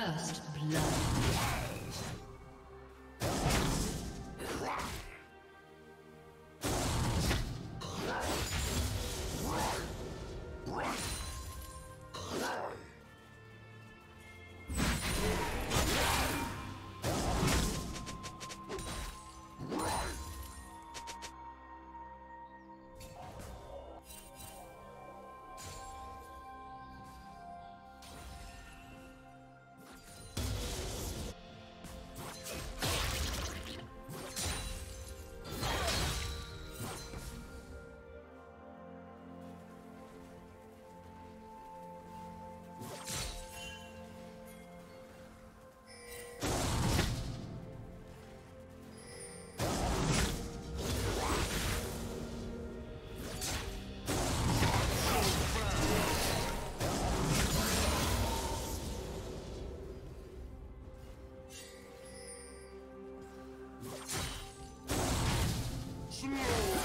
First blood.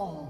Soon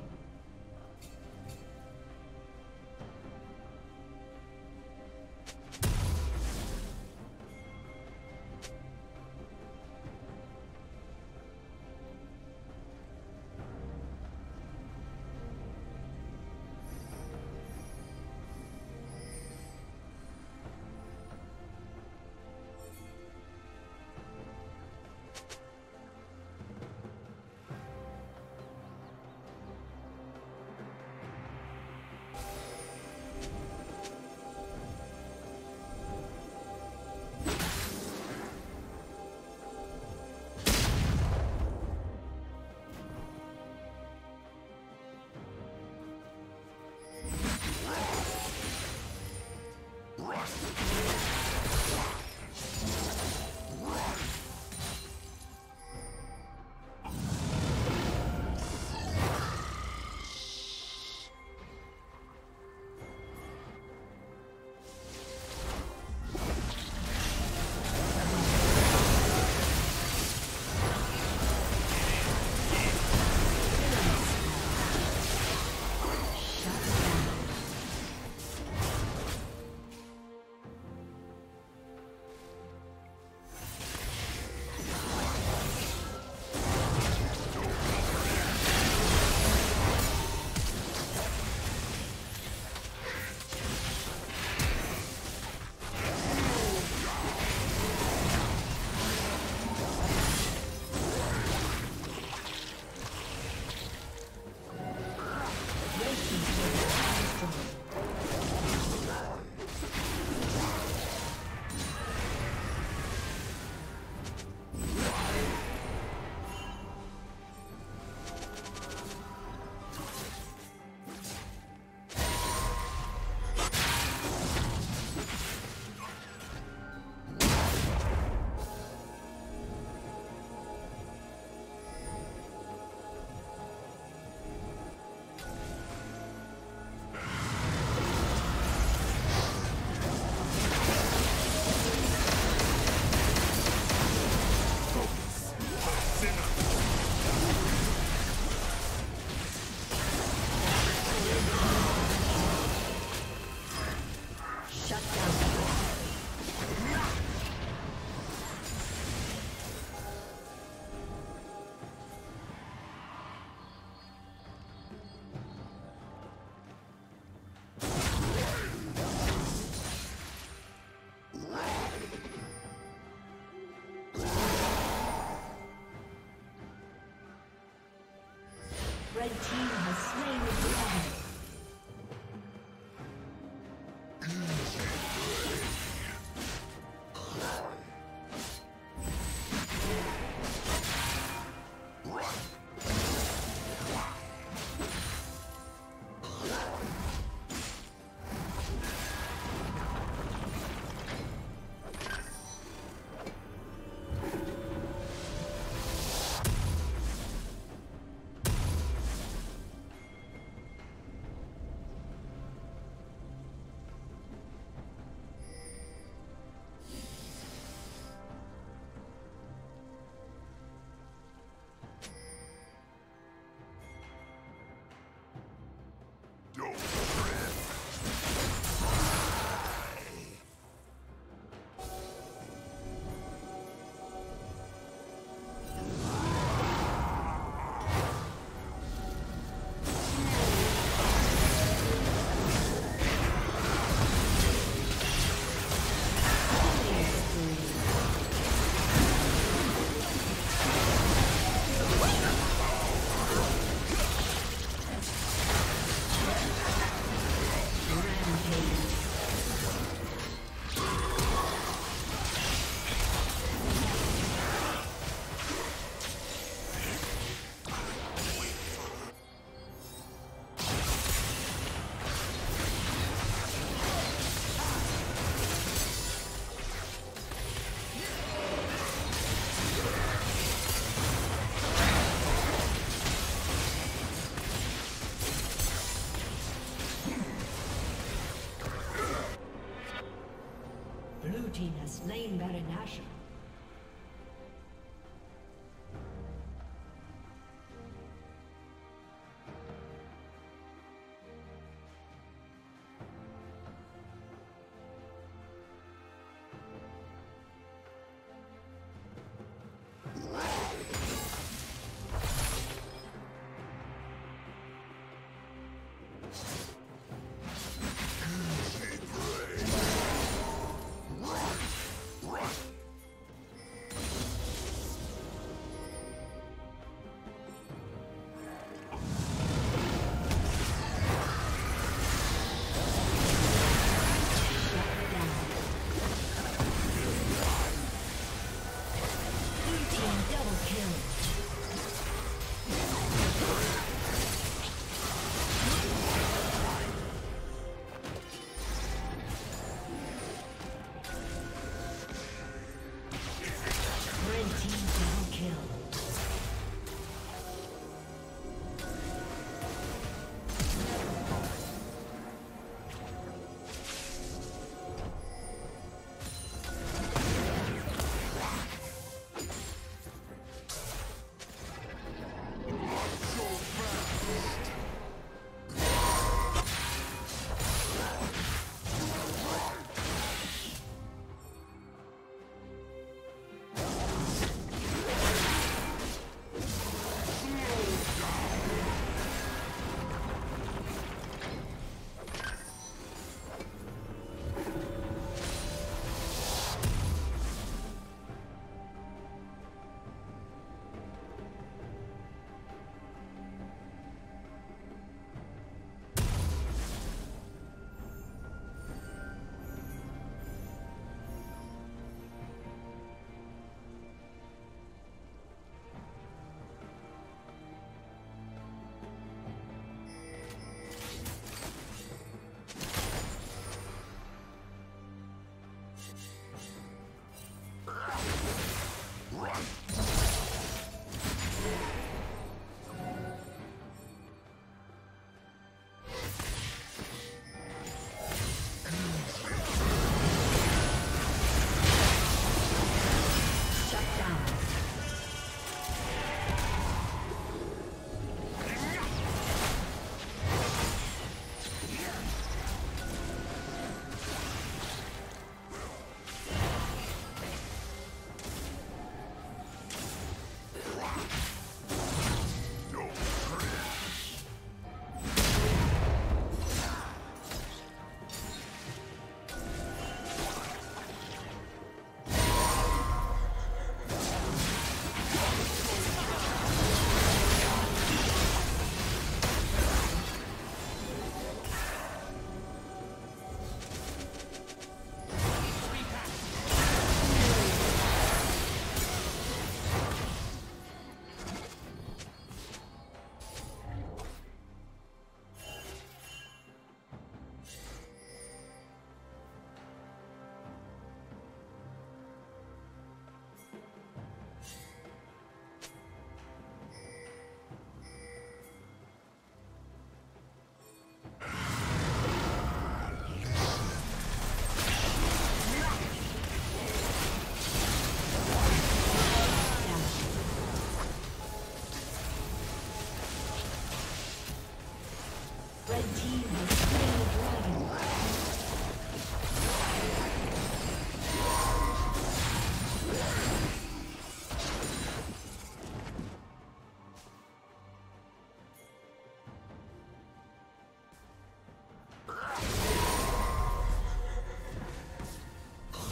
Slain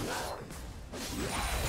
Yeah.